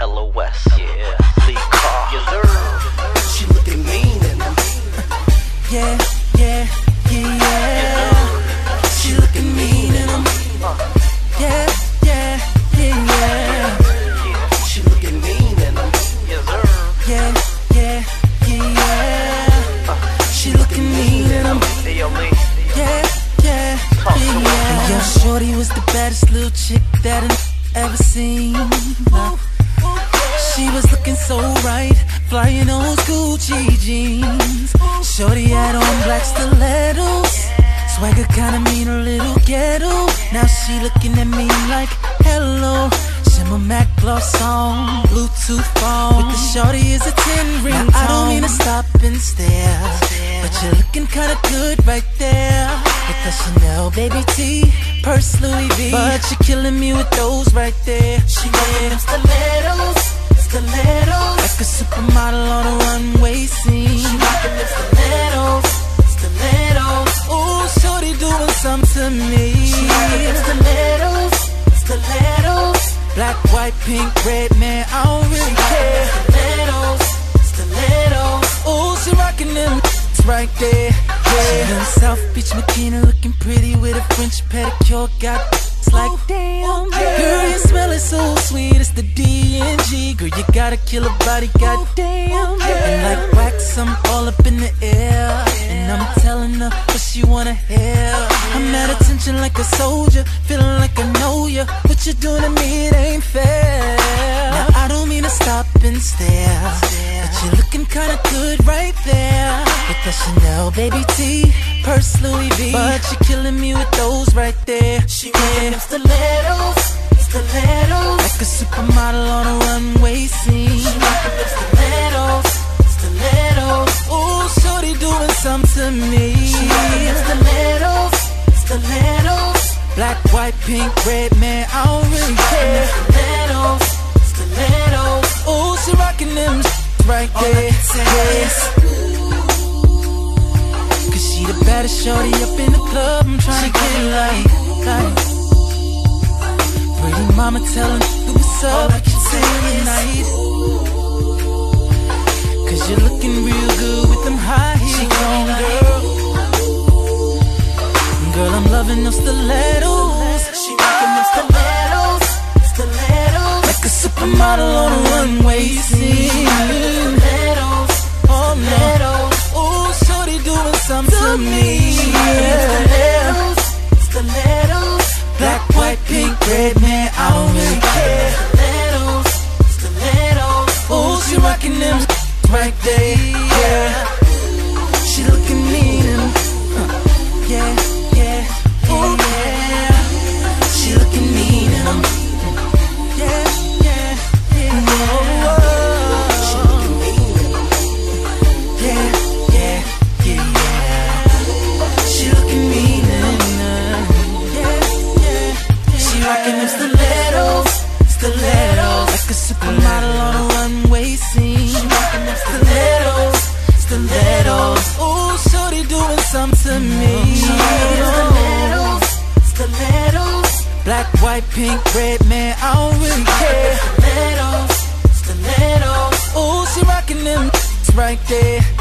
LOS, yeah. Lee Carr. Yes. She looking mean in them. Yeah, yeah, yeah, yeah. She looking mean in them. Yeah, yeah, yeah, yeah. She looking mean in them. Yes, sir. Yeah, yeah, yeah, yeah. She looking mean in them. Hey, yo, Lee. Yeah, yeah, yeah, yeah. Yo, Shorty was the baddest little chick that I ever seen. Nah. She was looking so right, flying those Gucci jeans. Shorty had on black stilettos, swagger kinda mean, a little ghetto. Now she looking at me like hello. Shimmer Mac gloss on, Bluetooth phone. With the shorty is a 10 ring. I don't mean to stop and stare, but you're looking kinda good right there. With the Chanel baby T, purse Louis V. But you're killing me with those right there. She wearing them stilettos, stilettos. Like a supermodel on a runway scene. She rocking them stilettos, stilettos. Ooh, shorty doing something to me. She rocking them stilettos, stilettos. Black, white, pink, red, man, I don't really care. Stilettos, stilettos. Ooh, she rocking them It's right there. Yeah. She in South Beach, Makina, looking pretty with a French pedicure. Got it's like damn, oh, girl, you smell it so sweet. It's the D&G, girl, you got oh, a killer body, goddamn. And like wax, I'm all up in the air, and I'm telling her what she wanna hear. I'm at attention like a soldier, feeling like I know you. What you doing to me, it ain't fair. Now I don't mean to stop and stare, you're looking kinda good right there. With the Chanel baby T, purse Louis V. But you're killing me with those right there. She wearing stilettos, stilettos. Like a supermodel on a runway scene. She rocking them stilettos, stilettos. Ooh, shorty doing something to me. She rocking them stilettos, stilettos. Black, white, pink, red, man, I don't really care. Stilettos, stilettos. Ooh, she rocking them right there. Yes. Cause she the baddest shorty up in the club. I'm trying to get it like, like. Pretty mama telling me what's up, what you saying tonight. Cause you're looking real good with them high heels on, girl. Girl, I'm loving those stilettos. She rocking them stilettos, stilettos. Like a supermodel on a runway right there. Yeah. She looking mean and uh, yeah, yeah, yeah, yeah. She looking mean and I'm yeah, yeah, yeah. Whoa, yeah, yeah, yeah, yeah. She looking mean and uh, yeah, yeah. She rocking them stilettos, stilettos. Like a supermodel on a runway scene. Stilettos, stilettos. Ooh, shorty doing something to me. Stilettos, stilettos. Black, white, pink, red, man, I don't really care. Stilettos, stilettos. Ooh, she rocking them right there.